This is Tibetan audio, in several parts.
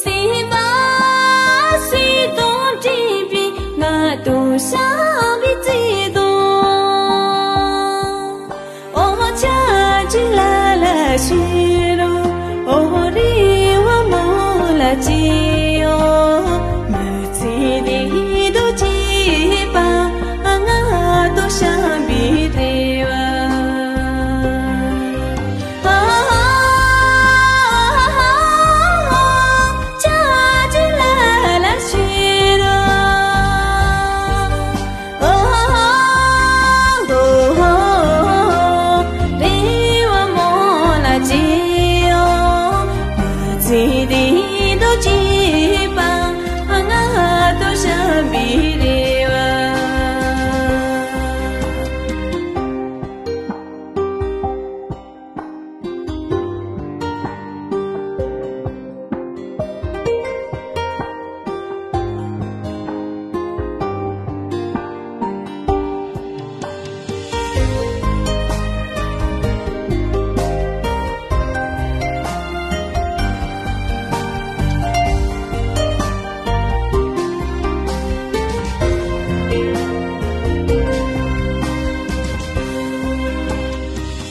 सिवासितो टिपि गातोषा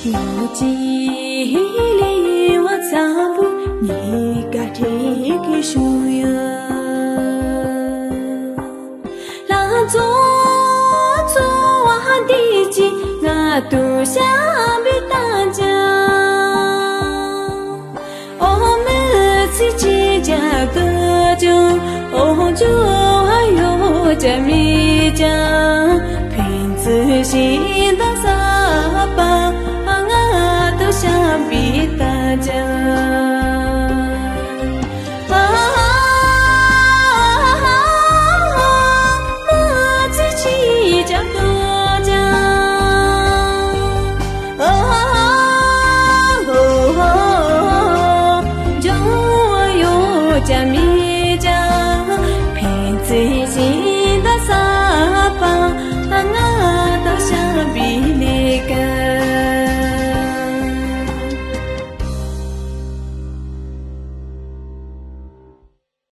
歷 Teru ker ကြမြည်ကြဖင်သေးစီ